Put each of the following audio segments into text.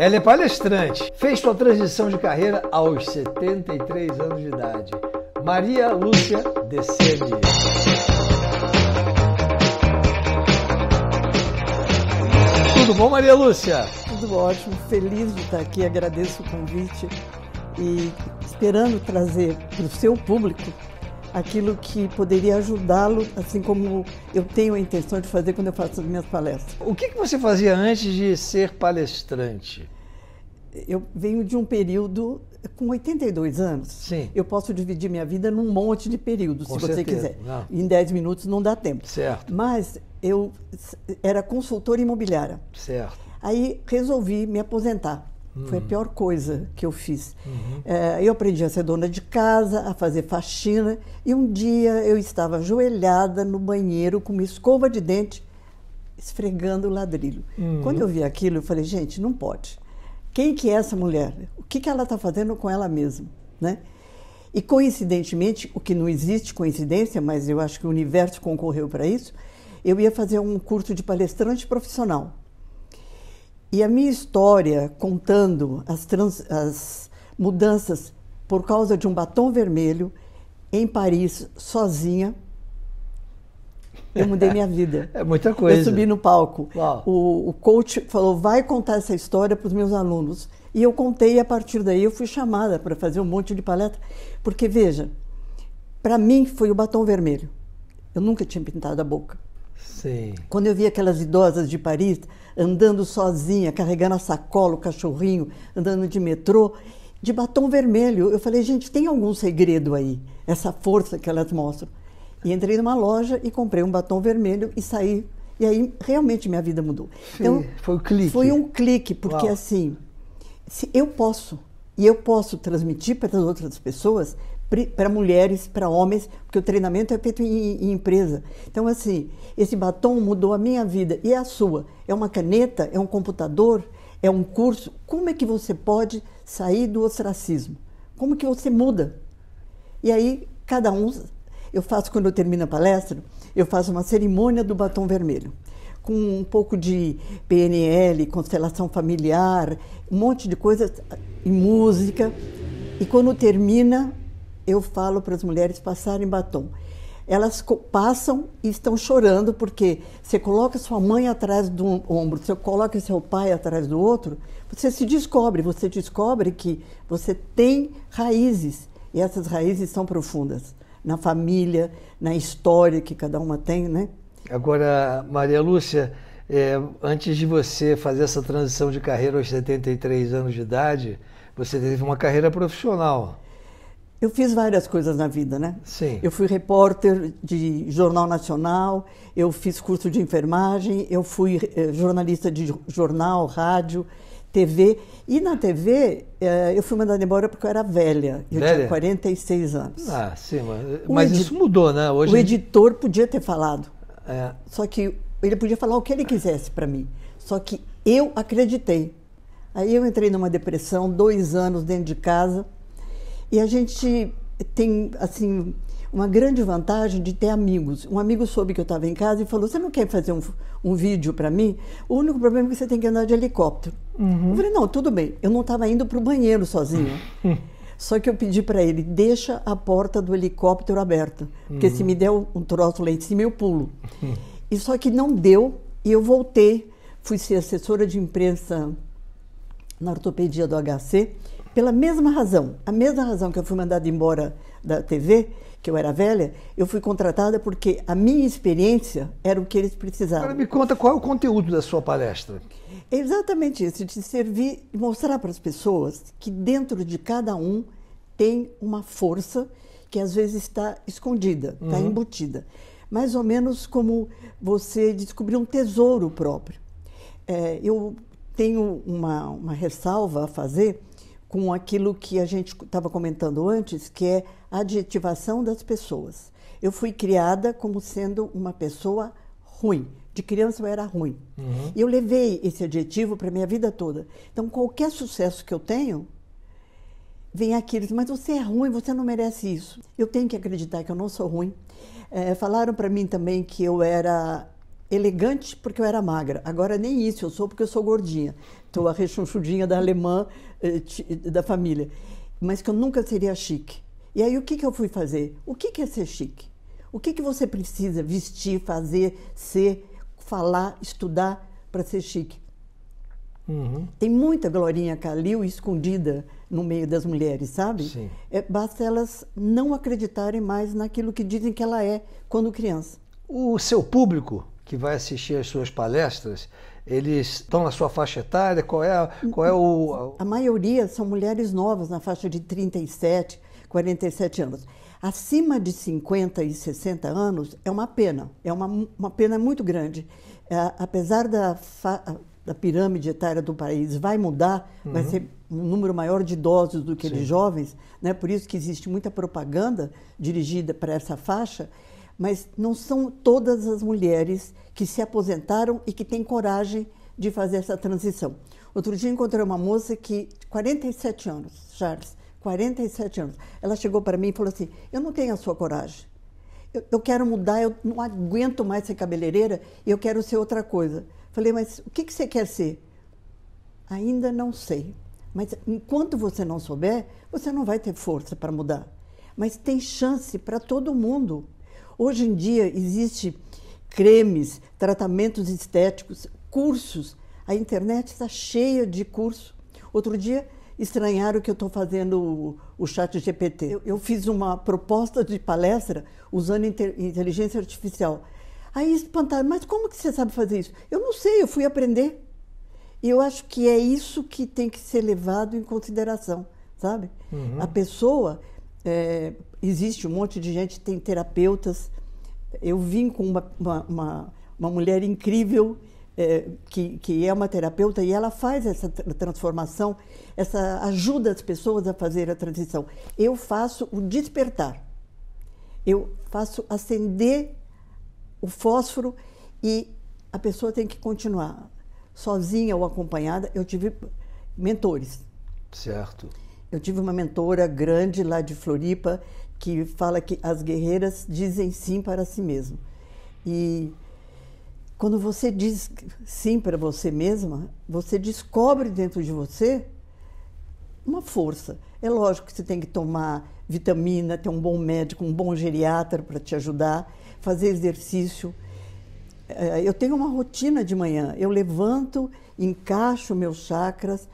Ela é palestrante, fez sua transição de carreira aos 73 anos de idade. Maria Lúcia Decene. Tudo bom, Maria Lúcia? Tudo ótimo, feliz de estar aqui, agradeço o convite e esperando trazer para o seu público aquilo que poderia ajudá-lo, assim como eu tenho a intenção de fazer quando eu faço as minhas palestras. O que, que você fazia antes de ser palestrante? Eu venho de um período com 82 anos. Sim. Eu posso dividir minha vida num monte de períodos, Com se você certeza. quiser. Não. Em 10 minutos não dá tempo. Certo. Mas eu era consultora imobiliária. Certo. Aí resolvi me aposentar. Foi a pior coisa que eu fiz. Eh, eu aprendi a ser dona de casa, a fazer faxina, e um dia eu estava ajoelhada no banheiro com uma escova de dente, esfregando o ladrilho. Quando eu vi aquilo, eu falei, gente, não pode. Quem que é essa mulher? O que, que ela está fazendo com ela mesma? Né? E coincidentemente, o que não existe coincidência, mas eu acho que o universo concorreu para isso, eu ia fazer um curso de palestrante profissional. E a minha história contando as, trans- as mudanças por causa de um batom vermelho em Paris, sozinha, eu mudei minha vida. É muita coisa. Eu subi no palco. O, o coach falou: vai contar essa história para os meus alunos. E eu contei, e a partir daí eu fui chamada para fazer um monte de palestra. Porque, veja, para mim foi o batom vermelho. Eu nunca tinha pintado a boca. Sim. Quando eu vi aquelas idosas de Paris andando sozinha, carregando a sacola, o cachorrinho, andando de metrô, de batom vermelho, eu falei, gente, tem algum segredo aí? Essa força que elas mostram. E entrei numa loja e comprei um batom vermelho e saí. E aí realmente minha vida mudou. Então, Sim, foi o clique. Foi um clique, porque Uau. assim, se eu posso, e eu posso transmitir para as outras pessoas, para mulheres, para homens, porque o treinamento é feito em, em empresa. Então, assim, esse batom mudou a minha vida e a sua. É uma caneta, é um computador, é um curso. Como é que você pode sair do ostracismo? Como que você muda? E aí, cada um, eu faço quando eu termino a palestra, eu faço uma cerimônia do batom vermelho, com um pouco de PNL, constelação familiar, um monte de coisas, e música. E quando termina, eu falo para as mulheres passarem batom. Elas passam e estão chorando porque você coloca sua mãe atrás do ombro, você coloca seu pai atrás do outro, você se descobre, você descobre que você tem raízes e essas raízes são profundas na família, na história que cada uma tem, né? Agora, Maria Lúcia, é, antes de você fazer essa transição de carreira aos 73 anos de idade, você teve uma carreira profissional. Eu fiz várias coisas na vida, né? Sim. Eu fui repórter de jornal nacional, eu fiz curso de enfermagem, eu fui eh, jornalista de jo- jornal, rádio, TV. E na TV, eh, eu fui mandada embora porque eu era velha. Eu Velha? tinha 46 anos. Ah, sim, mas, mas isso mudou, né? Hoje o editor podia ter falado, é, só que ele podia falar o que ele quisesse para mim. Só que eu acreditei. Aí eu entrei numa depressão, dois anos dentro de casa. E a gente tem, assim, uma grande vantagem de ter amigos. Um amigo soube que eu estava em casa e falou: Você não quer fazer um, um vídeo para mim? O único problema é que você tem que andar de helicóptero. Eu falei: Não, tudo bem. Eu não estava indo para o banheiro sozinha. Só que eu pedi para ele: Deixa a porta do helicóptero aberta. Porque se me der um troço lá em cima, eu pulo. E só que não deu e eu voltei. Fui ser assessora de imprensa na ortopedia do HC, pela mesma razão, a mesma razão que eu fui mandada embora da TV, que eu era velha, eu fui contratada porque a minha experiência era o que eles precisavam. Agora me conta qual é o conteúdo da sua palestra. É exatamente isso, de servir e mostrar para as pessoas que dentro de cada um tem uma força que às vezes está escondida, está embutida. Mais ou menos como você descobrir um tesouro próprio. É, eu tenho uma, uma ressalva a fazer com aquilo que a gente estava comentando antes, que é a adjetivação das pessoas. Eu fui criada como sendo uma pessoa ruim. De criança eu era ruim. E eu levei esse adjetivo para minha vida toda. Então, qualquer sucesso que eu tenho, vem aqueles, mas você é ruim, você não merece isso. Eu tenho que acreditar que eu não sou ruim. É, falaram para mim também que eu era elegante porque eu era magra. Agora nem isso, eu sou porque eu sou gordinha. Estou a rechonchudinha da alemã eh, da família. Mas que eu nunca seria chique. E aí o que, que eu fui fazer? O que, que é ser chique? O que, que você precisa vestir, fazer, ser, falar, estudar para ser chique? Uhum. Tem muita Glorinha Calil escondida no meio das mulheres, sabe? É, basta elas não acreditarem mais naquilo que dizem que ela é quando criança. O seu público que vai assistir às suas palestras, eles estão na sua faixa etária? Qual é, qual é o. A maioria são mulheres novas, na faixa de 37, 47 anos. Acima de 50 e 60 anos é uma pena, é uma, uma pena muito grande. É, apesar da, da pirâmide etária do país vai mudar, uhum. vai ser um número maior de idosos do que Sim. de jovens, né? por isso que existe muita propaganda dirigida para essa faixa, mas não são todas as mulheres que se aposentaram e que têm coragem de fazer essa transição. Outro dia encontrei uma moça que, 47 anos, Charles, 47 anos, ela chegou para mim e falou assim: Eu não tenho a sua coragem. Eu, eu quero mudar, eu não aguento mais ser cabeleireira e eu quero ser outra coisa. Falei, mas o que, que você quer ser? Ainda não sei. Mas enquanto você não souber, você não vai ter força para mudar. Mas tem chance para todo mundo. Hoje em dia existe cremes, tratamentos estéticos, cursos. A internet está cheia de cursos. Outro dia estranharam que eu estou fazendo o, o chat GPT. Eu, eu, fiz uma proposta de palestra usando inteligência artificial. Aí espantaram, mas como que você sabe fazer isso? Eu não sei, eu fui aprender. E eu acho que é isso que tem que ser levado em consideração, sabe? Uhum. A pessoa, é, existe um monte de gente, tem terapeutas. Eu vim com uma, uma, uma, uma mulher incrível é, que, que é uma terapeuta e ela faz essa transformação, essa ajuda as pessoas a fazer a transição. Eu faço o despertar. Eu faço acender o fósforo e a pessoa tem que continuar sozinha ou acompanhada. Eu tive mentores. Certo. Eu tive uma mentora grande lá de Floripa que fala que as guerreiras dizem sim para si mesmo. E quando você diz sim para você mesma, você descobre dentro de você uma força. É lógico que você tem que tomar vitamina, ter um bom médico, um bom geriatra para te ajudar, fazer exercício. É, eu tenho uma rotina de manhã. Eu levanto, encaixo meus chakras,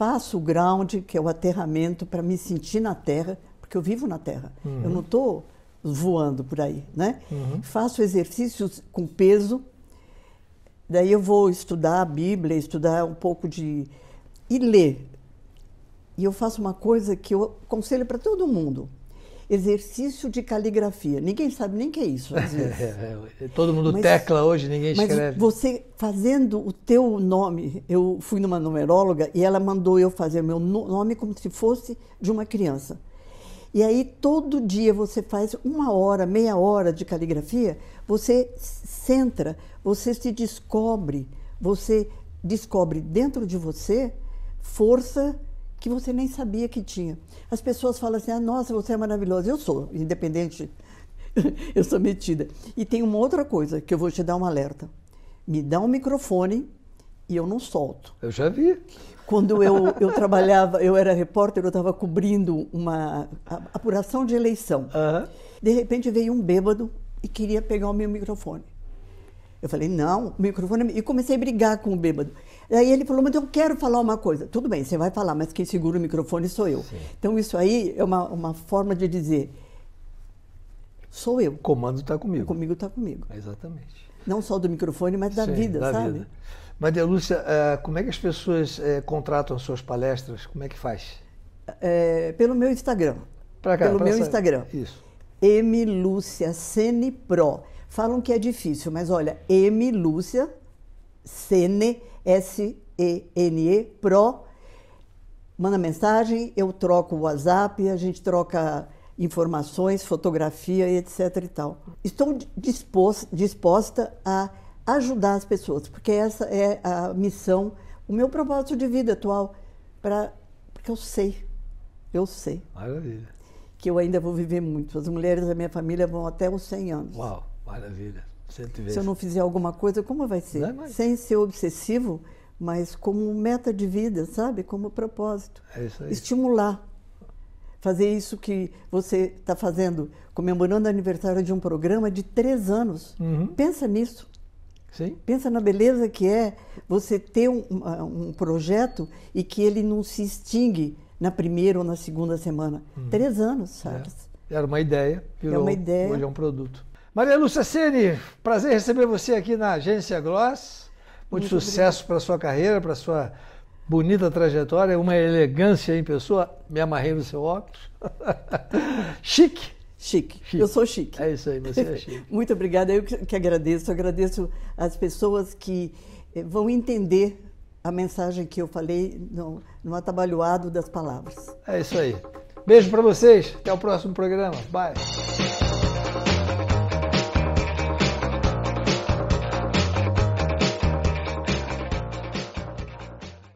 faço o ground, que é o aterramento, para me sentir na terra, porque eu vivo na terra. Uhum. Eu não estou voando por aí, né? Uhum. Faço exercícios com peso. Daí eu vou estudar a Bíblia, estudar um pouco de. e ler. E eu faço uma coisa que eu aconselho para todo mundo exercício de caligrafia. Ninguém sabe nem o que é isso, às vezes. É, é, todo mundo mas, tecla hoje, ninguém escreve. Mas você fazendo o teu nome, eu fui numa numeróloga e ela mandou eu fazer meu nome como se fosse de uma criança. E aí todo dia você faz uma hora, meia hora de caligrafia, você centra, você se descobre, você descobre dentro de você força que você nem sabia que tinha. As pessoas falam assim: ah, nossa, você é maravilhosa. Eu sou, independente, eu sou metida. E tem uma outra coisa que eu vou te dar um alerta: me dá um microfone e eu não solto. Eu já vi. Quando eu, eu trabalhava, eu era repórter, eu estava cobrindo uma apuração de eleição. Uhum. De repente veio um bêbado e queria pegar o meu microfone. Eu falei, não, o microfone. E comecei a brigar com o bêbado. Aí ele falou, mas eu quero falar uma coisa. Tudo bem, você vai falar, mas quem segura o microfone sou eu. Sim. Então isso aí é uma, uma forma de dizer, sou eu. O comando está comigo. O comigo está comigo. Exatamente. Não só do microfone, mas da Sim, vida, da sabe? Vida. Maria Lúcia, eh, como é que as pessoas eh, contratam suas palestras? Como é que faz? É, pelo meu Instagram. Pra cá, pelo meu essa... Instagram. Isso. M. Lúcia Sene Pro. Falam que é difícil, mas olha, M. Lúcia Sene S-E-N-E, Pro. Manda mensagem, eu troco o WhatsApp, a gente troca informações, fotografia e etc e tal. Estou disposta, disposta a ajudar as pessoas, porque essa é a missão, o meu propósito de vida atual, pra, porque eu sei, eu sei. Maravilha. Que eu ainda vou viver muito. As mulheres da minha família vão até os 100 anos. Uau, maravilha. Vezes. Se eu não fizer alguma coisa, como vai ser? É. Sem ser obsessivo, mas como meta de vida, sabe? Como propósito. É isso aí. Estimular. Fazer isso que você está fazendo, comemorando o aniversário de um programa de três anos. Uhum. Pensa nisso. Sim. Pensa na beleza que é você ter um, uma- um projeto e que ele não se extingue na primeira ou na segunda semana. Três anos, sabe? É. Era uma ideia, virou, uma ideia. hoje é um produto. Maria Lúcia Sene, prazer receber você aqui na Agência Gloss. Muito, Muito sucesso para sua carreira, para sua bonita trajetória, uma elegância em pessoa. Me amarrei no seu óculos. Chique. Chique. Chique. Eu sou chique. É isso aí, você é chique. Muito obrigada. Eu que agradeço. Agradeço as pessoas que eh, vão entender a mensagem que eu falei no, no atabalhoado das palavras. É isso aí. Beijo para vocês. Até o próximo programa. Bye.